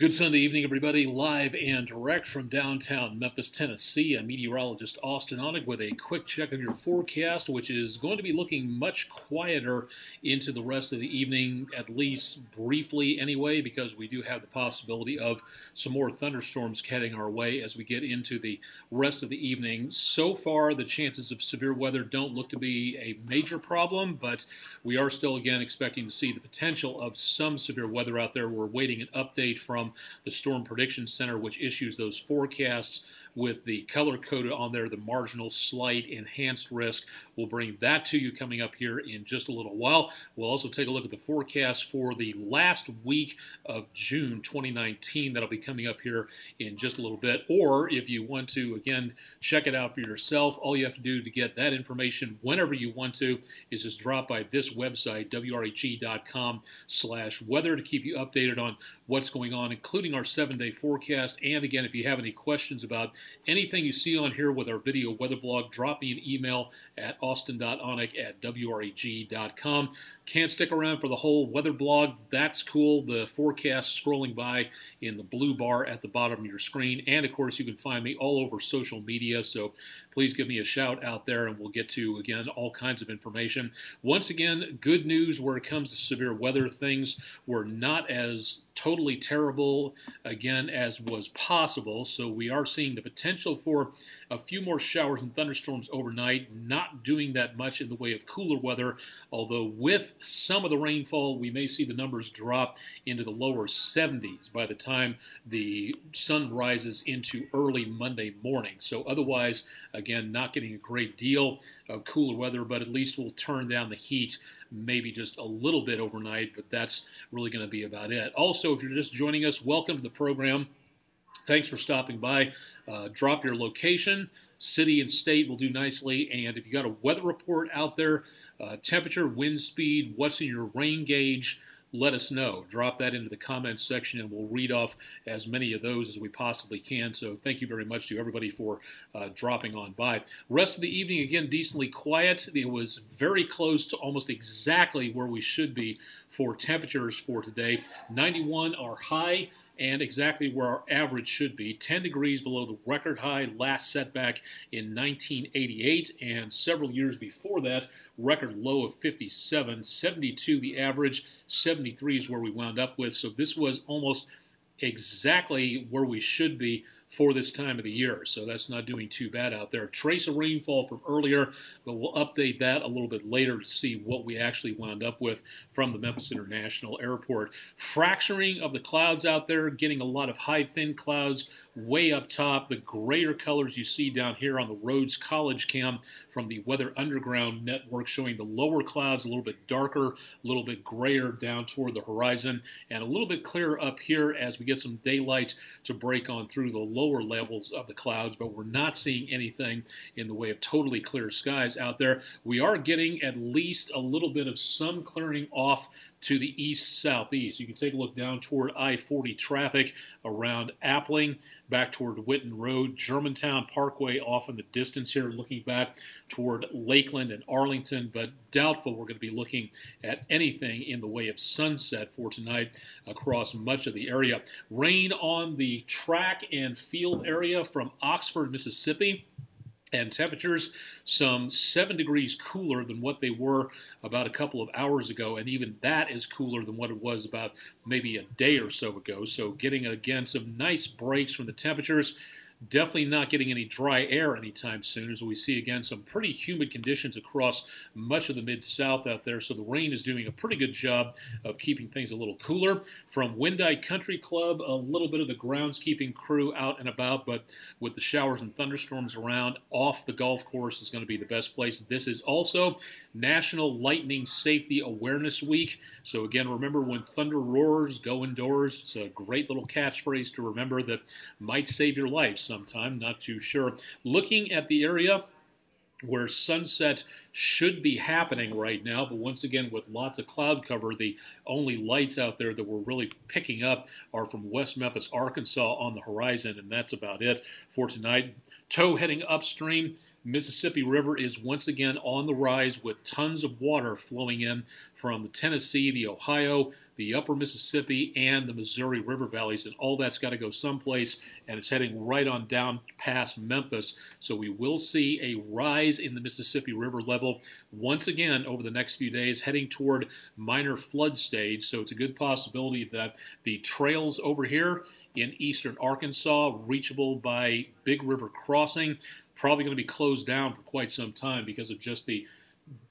Good Sunday evening, everybody. Live and direct from downtown Memphis, Tennessee. I'm meteorologist Austen Onek with a quick check of your forecast, which is going to be looking much quieter into the rest of the evening, at least briefly anyway, because we do have the possibility of some more thunderstorms heading our way as we get into the rest of the evening. So far, the chances of severe weather don't look to be a major problem, but we are still again expecting to see the potential of some severe weather out there. We're waiting an update from the Storm Prediction Center, which issues those forecasts with the color coded on there, the marginal slight enhanced risk. We'll bring that to you coming up here in just a little while. We'll also take a look at the forecast for the last week of June 2019. That'll be coming up here in just a little bit. Or if you want to, again, check it out for yourself, all you have to do to get that information whenever you want to is just drop by this website, wreg.com slash weather to keep you updated on what's going on, including our seven-day forecast. And again, if you have any questions about anything you see on here with our video weather blog, drop me an email at austen.onek at wreg.com. Can't stick around for the whole weather blog. That's cool. The forecast scrolling by in the blue bar at the bottom of your screen. And of course, you can find me all over social media. So please give me a shout out there and we'll get to, again, all kinds of information. Once again, good news where it comes to severe weather. Things were not as totally terrible again as was possible. So we are seeing the potential for a few more showers and thunderstorms overnight, not doing that much in the way of cooler weather, although with some of the rainfall, we may see the numbers drop into the lower 70s by the time the sun rises into early Monday morning. So otherwise, again, not getting a great deal of cooler weather, but at least we'll turn down the heat maybe just a little bit overnight, but that's really going to be about it. Also, if you're just joining us, welcome to the program. Thanks for stopping by. Uh, drop your location, city and state will do nicely. And if you got a weather report out there, uh, temperature, wind speed, what's in your rain gauge, let us know. Drop that into the comments section and we'll read off as many of those as we possibly can. So thank you very much to everybody for uh, dropping on by. Rest of the evening, again, decently quiet. It was very close to almost exactly where we should be for temperatures for today. 91 are high and exactly where our average should be 10 degrees below the record high last setback in 1988 and several years before that record low of 57 72 the average. 73 is where we wound up with. So this was almost exactly where we should be for this time of the year. So that's not doing too bad out there. Trace of rainfall from earlier, but we'll update that a little bit later to see what we actually wound up with from the Memphis International Airport. Fracturing of the clouds out there, getting a lot of high thin clouds way up top. The grayer colors you see down here on the Rhodes College cam from the Weather Underground network showing the lower clouds a little bit darker, a little bit grayer down toward the horizon, and a little bit clearer up here as we get some daylight to break on through the lower levels of the clouds, but we're not seeing anything in the way of totally clear skies out there. We are getting at least a little bit of some clearing off to the east southeast. You can take a look down toward I 40 traffic around Appling, back toward Whitten Road, Germantown Parkway off in the distance here, looking back toward Lakeland and Arlington, but doubtful we're going to be looking at anything in the way of sunset for tonight across much of the area. Rain on the track and field area from Oxford, Mississippi and temperatures some 7 degrees cooler than what they were about a couple of hours ago, and even that is cooler than what it was about maybe a day or so ago. So getting, again, some nice breaks from the temperatures. Definitely not getting any dry air anytime soon, as we see again some pretty humid conditions across much of the mid south out there. So the rain is doing a pretty good job of keeping things a little cooler. From Windyke Country Club, a little bit of the groundskeeping crew out and about, but with the showers and thunderstorms around, off the golf course is going to be the best place. This is also National Lightning Safety Awareness Week. So again, remember when thunder roars, go indoors. It's a great little catchphrase to remember that might save your life sometime, not too sure. Looking at the area where sunset should be happening right now, but once again, with lots of cloud cover, the only lights out there that we're really picking up are from West Memphis, Arkansas on the horizon, and that's about it for tonight. Tow heading upstream. Mississippi River is once again on the rise with tons of water flowing in from the Tennessee, the Ohio, the upper Mississippi and the Missouri River valleys, and all that's got to go someplace, and it's heading right on down past Memphis. So we will see a rise in the Mississippi River level once again over the next few days, heading toward minor flood stage. So it's a good possibility that the trails over here in eastern Arkansas, reachable by Big River Crossing, probably going to be closed down for quite some time because of just the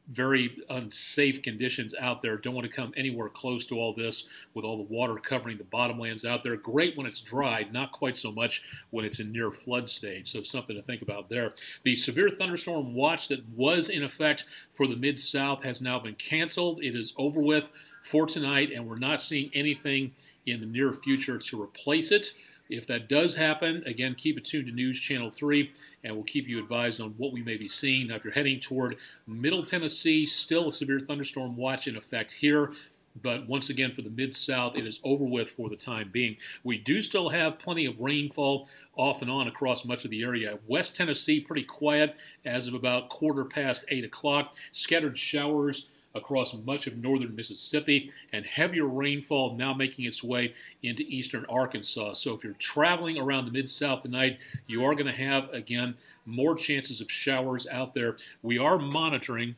very unsafe conditions out there. Don't want to come anywhere close to all this with all the water covering the bottomlands out there. Great when it's dry, not quite so much when it's in near flood stage. So something to think about there. The severe thunderstorm watch that was in effect for the mid south has now been canceled. It is over with for tonight, and we're not seeing anything in the near future to replace it. If that does happen, again, keep it tuned to News Channel 3, and we'll keep you advised on what we may be seeing. Now, if you're heading toward Middle Tennessee, still a severe thunderstorm watch in effect here. But once again, for the Mid South, it is over with for the time being. We do still have plenty of rainfall off and on across much of the area. West Tennessee, pretty quiet as of about quarter past 8 o'clock. Scattered showers across much of northern Mississippi, and heavier rainfall now making its way into eastern Arkansas. So if you're traveling around the Mid South tonight, you are going to have, again, more chances of showers out there. We are monitoring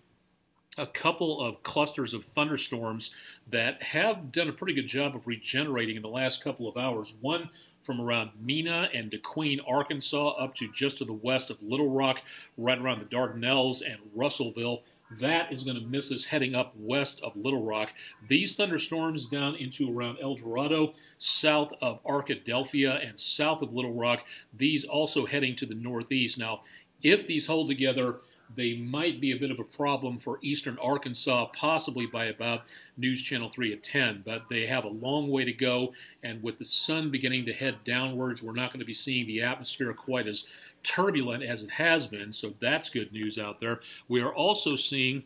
a couple of clusters of thunderstorms that have done a pretty good job of regenerating in the last couple of hours. One from around Mena and DeQueen, Arkansas, up to just to the west of Little Rock, right around the Dardanelles and Russellville. That is going to miss us heading up west of Little Rock. These thunderstorms down into around El Dorado, south of Arkadelphia, and south of Little Rock. These also heading to the northeast. Now, if these hold together, they might be a bit of a problem for eastern Arkansas, possibly by about News Channel 3 at 10. But they have a long way to go, and with the sun beginning to head downwards, we're not going to be seeing the atmosphere quite as turbulent as it has been, so that's good news out there. We are also seeing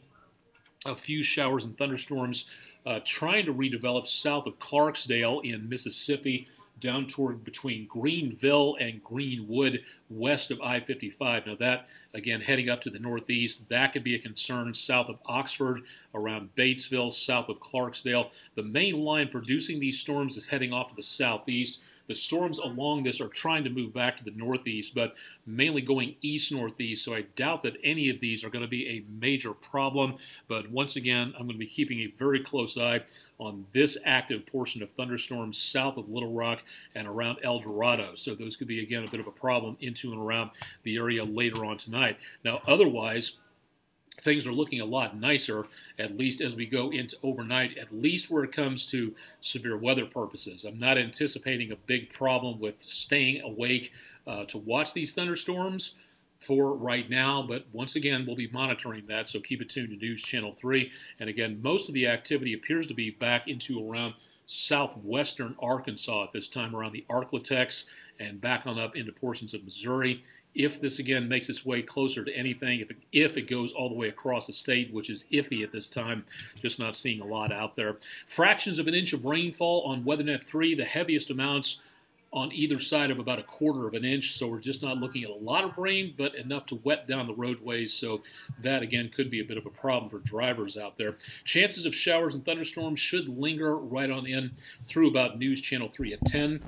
a few showers and thunderstorms uh, trying to redevelop south of Clarksdale in Mississippi down toward between Greenville and Greenwood, west of I 55. Now, that, again, heading up to the northeast, that could be a concern south of Oxford, around Batesville, south of Clarksdale. The main line producing these storms is heading off to the southeast. The storms along this are trying to move back to the northeast, but mainly going east northeast. So I doubt that any of these are going to be a major problem. But once again, I'm going to be keeping a very close eye on this active portion of thunderstorms south of Little Rock and around El Dorado. So those could be, again, a bit of a problem into and around the area later on tonight. Now, otherwise, things are looking a lot nicer, at least as we go into overnight, at least where it comes to severe weather purposes. I'm not anticipating a big problem with staying awake uh, to watch these thunderstorms for right now, but once again, we'll be monitoring that, so keep it tuned to News Channel 3. And again, most of the activity appears to be back into around southwestern Arkansas at this time around the Arklatex and back on up into portions of Missouri if this again makes its way closer to anything, if it, if it goes all the way across the state, which is iffy at this time, just not seeing a lot out there. Fractions of an inch of rainfall on WeatherNet 3, the heaviest amounts on either side of about a quarter of an inch. So we're just not looking at a lot of rain, but enough to wet down the roadways. So that again could be a bit of a problem for drivers out there. Chances of showers and thunderstorms should linger right on in through about News Channel 3 at 10.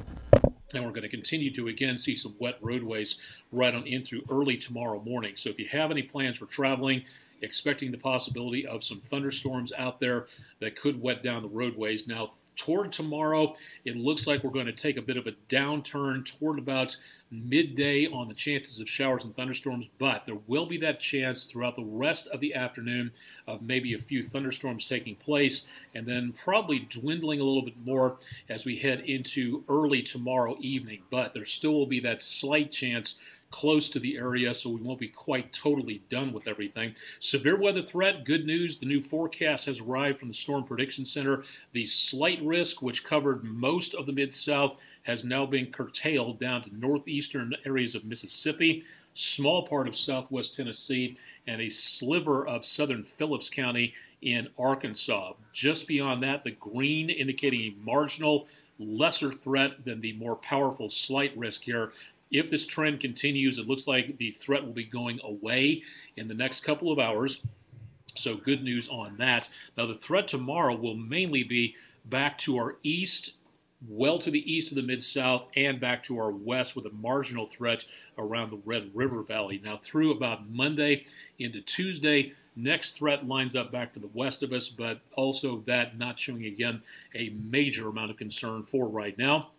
And we're going to continue to again see some wet roadways right on in through early tomorrow morning. So if you have any plans for traveling, expecting the possibility of some thunderstorms out there that could wet down the roadways. Now, toward tomorrow, it looks like we're going to take a bit of a downturn toward about midday on the chances of showers and thunderstorms, but there will be that chance throughout the rest of the afternoon of maybe a few thunderstorms taking place, and then probably dwindling a little bit more as we head into early tomorrow evening. But there still will be that slight chance close to the area, so we won't be quite totally done with everything. Severe weather threat, good news. The new forecast has arrived from the Storm Prediction Center. The slight risk, which covered most of the Mid South, has now been curtailed down to northeastern areas of Mississippi, small part of southwest Tennessee, and a sliver of southern Phillips County in Arkansas. Just beyond that, the green indicating a marginal lesser threat than the more powerful slight risk here if this trend continues, it looks like the threat will be going away in the next couple of hours. So, good news on that. Now, the threat tomorrow will mainly be back to our east well to the east of the Mid South and back to our west with a marginal threat around the Red River Valley. Now, through about Monday into Tuesday, next threat lines up back to the west of us, but also that not showing again a major amount of concern for right now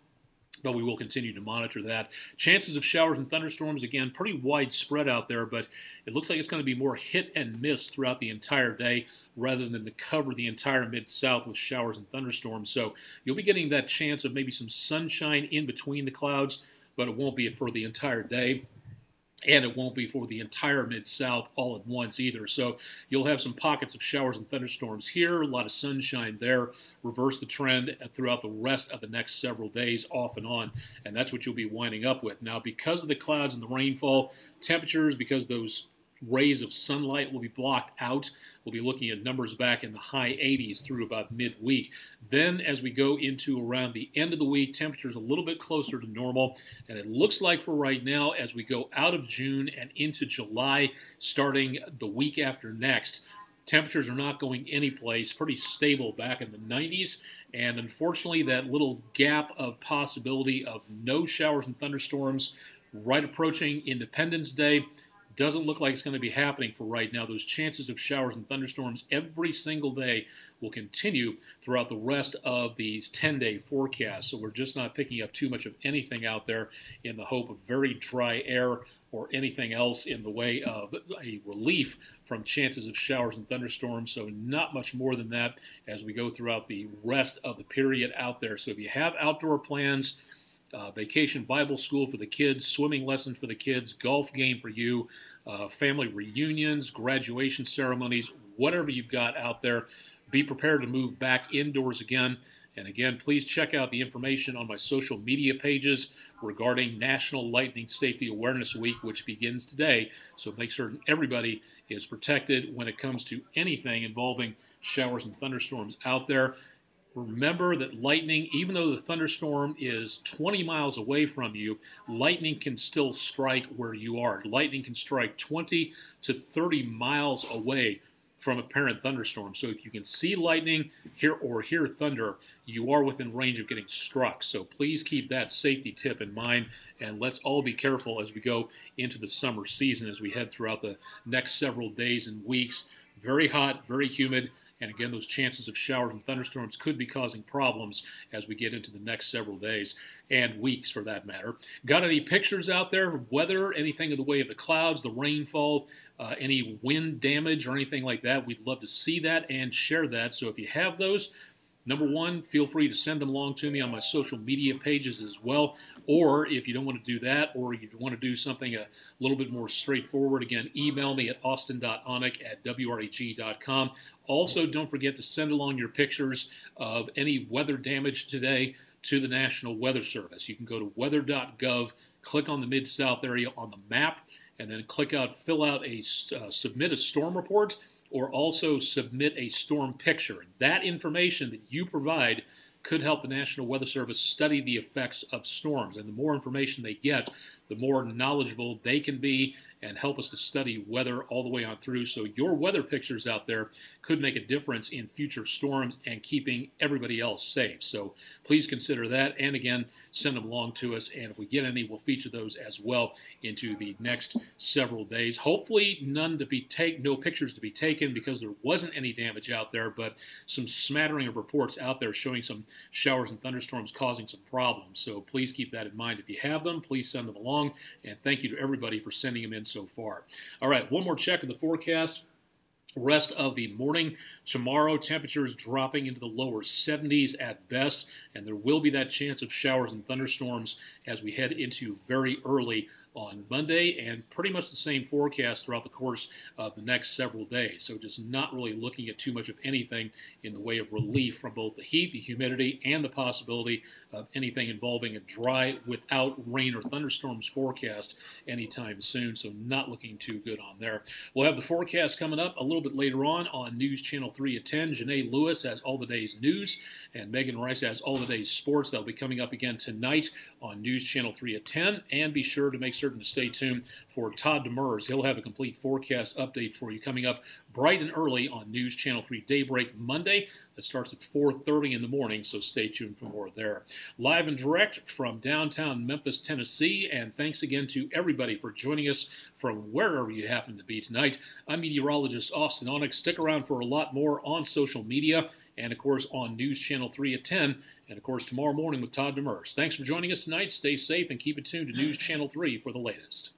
but we will continue to monitor that. Chances of showers and thunderstorms, again, pretty widespread out there, but it looks like it's going to be more hit and miss throughout the entire day rather than to cover the entire mid-south with showers and thunderstorms. So you'll be getting that chance of maybe some sunshine in between the clouds, but it won't be for the entire day. And it won't be for the entire mid-south all at once either. So you'll have some pockets of showers and thunderstorms here, a lot of sunshine there. Reverse the trend throughout the rest of the next several days off and on. And that's what you'll be winding up with. Now, because of the clouds and the rainfall, temperatures, because those rays of sunlight will be blocked out. We'll be looking at numbers back in the high 80s through about midweek. Then, as we go into around the end of the week, temperatures a little bit closer to normal. And it looks like for right now, as we go out of June and into July, starting the week after next, temperatures are not going anyplace, pretty stable back in the 90s. And unfortunately, that little gap of possibility of no showers and thunderstorms right approaching Independence Day doesn't look like it's going to be happening for right now. Those chances of showers and thunderstorms every single day will continue throughout the rest of these 10 day forecasts. So we're just not picking up too much of anything out there in the hope of very dry air or anything else in the way of a relief from chances of showers and thunderstorms. So, not much more than that as we go throughout the rest of the period out there. So, if you have outdoor plans, uh, vacation Bible school for the kids, swimming lesson for the kids, golf game for you, uh, family reunions, graduation ceremonies, whatever you've got out there. Be prepared to move back indoors again. And again, please check out the information on my social media pages regarding National Lightning Safety Awareness Week, which begins today. So make certain everybody is protected when it comes to anything involving showers and thunderstorms out there. Remember that lightning, even though the thunderstorm is 20 miles away from you, lightning can still strike where you are. Lightning can strike 20 to 30 miles away from a parent thunderstorm. So if you can see lightning hear or hear thunder, you are within range of getting struck. So please keep that safety tip in mind and let's all be careful as we go into the summer season as we head throughout the next several days and weeks. Very hot, very humid. And again, those chances of showers and thunderstorms could be causing problems as we get into the next several days and weeks for that matter. Got any pictures out there? Weather, anything in the way of the clouds, the rainfall, uh, any wind damage or anything like that? We'd love to see that and share that. So if you have those, Number one, feel free to send them along to me on my social media pages as well. Or if you don't want to do that, or you want to do something a little bit more straightforward, again, email me at austen.onek at wreg.com. Also, don't forget to send along your pictures of any weather damage today to the National Weather Service. You can go to weather.gov, click on the Mid South area on the map, and then click out, fill out a uh, submit a storm report or also submit a storm picture. That information that you provide could help the National Weather Service study the effects of storms. And the more information they get, the more knowledgeable they can be and help us to study weather all the way on through. So your weather pictures out there could make a difference in future storms and keeping everybody else safe. So please consider that. And again, send them along to us. And if we get any, we'll feature those as well into the next several days. Hopefully none to be take, no pictures to be taken because there wasn't any damage out there, but some smattering of reports out there showing some showers and thunderstorms causing some problems. So please keep that in mind. If you have them, please send them along. And thank you to everybody for sending them in so far. All right, one more check of the forecast. Rest of the morning. Tomorrow, temperatures dropping into the lower 70s at best, and there will be that chance of showers and thunderstorms as we head into very early on Monday, and pretty much the same forecast throughout the course of the next several days. So just not really looking at too much of anything in the way of relief from both the heat, the humidity, and the possibility of anything involving a dry without rain or thunderstorms forecast anytime soon. So not looking too good on there. We'll have the forecast coming up a little bit later on on News Channel 3 at 10. Janae Lewis has all the day's news, and Megan Rice has all the day's sports. That'll be coming up again tonight on News Channel 3 at 10. And be sure to make certain to stay tuned for Todd Demers. He'll have a complete forecast update for you coming up bright and early on News Channel 3 Daybreak Monday. That starts at 4:30 in the morning, so stay tuned for more there. Live and direct from downtown Memphis, Tennessee, and thanks again to everybody for joining us from wherever you happen to be tonight. I'm meteorologist Austen Onek. Stick around for a lot more on social media and, of course, on News Channel 3 at 10, and, of course, tomorrow morning with Todd Demers. Thanks for joining us tonight. Stay safe and keep it tuned to News Channel 3 for the latest.